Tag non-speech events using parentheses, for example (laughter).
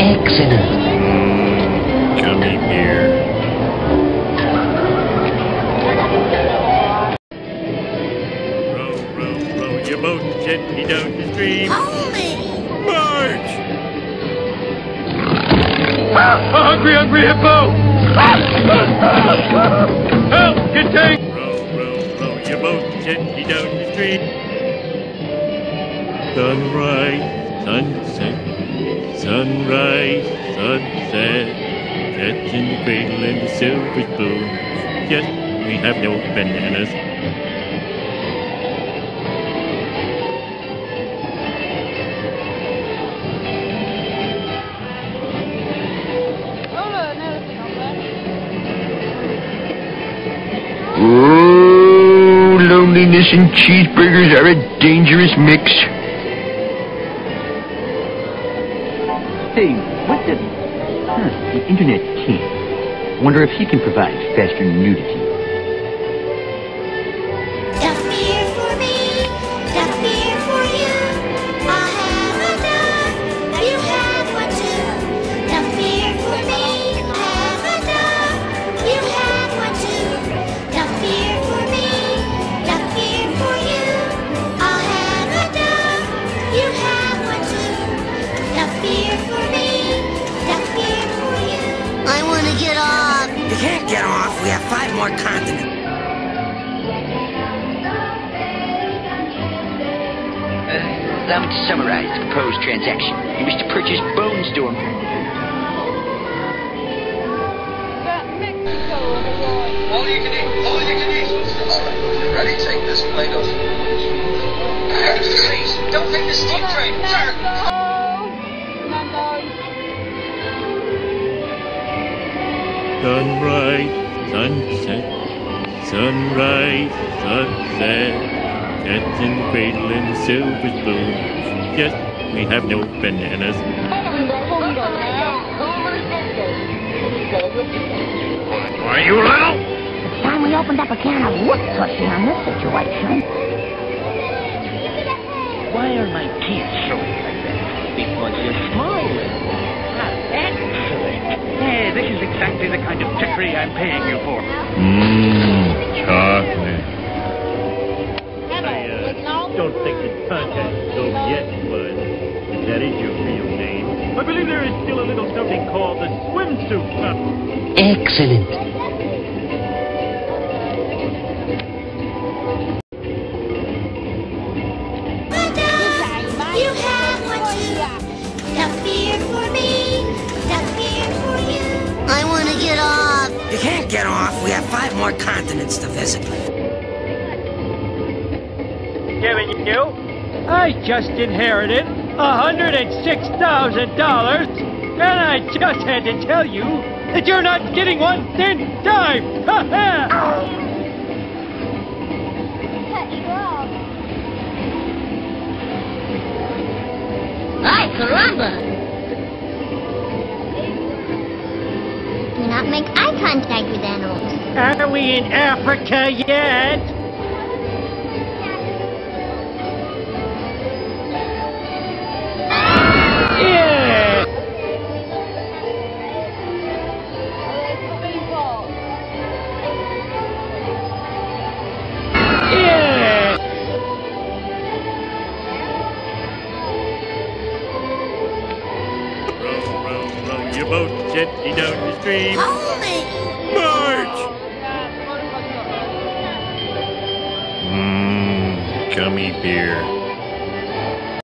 Excellent. Gummy beer. Row, row, row your boat gently down the stream. March! Ah, a hungry, hungry hippo! Help! Get tank! Row, row, row your boat gently down the stream. Sunrise, sunset, sunrise, sunset. Cats in the cradle and the silver spoon. Yes, we have no bananas. Oh, loneliness and cheeseburgers are a dangerous mix. What the... Huh, the Internet King. Wonder if he can provide faster nudity. Can't get off. We have five more continents. Uh, allow me to summarize the proposed transaction. You wish to purchase Bone Storm. All you can eat. All you can eat. All right. Ready, take this plate of. Please, don't take this steam train, sir. Sunrise, sunset, sunrise, sunset. Cats in the cradle and the silver spoon. Yes, we have no bananas. Are you little? It's time we opened up a can of wood pushing on this situation. Why are my teeth showing like that? Because you're smiling. Is exactly the kind of trickery I'm paying you for. Mmm, chocolate. I uh, don't think the contest is over yet, Bud. If that is your real name. I believe there is still a little something called the swimsuit contest. Excellent. You have one too. Duff beer for me, I want to get off. You can't get off. We have five more continents to visit. giving you. I just inherited $106,000, and I just had to tell you that you're not getting one cent dime. (laughs) Ha ha! Ay, caramba! Make eye contact with animals. Are we in Africa yet? Your boat gently down the stream. Hold me. March! Mmm, gummy beer.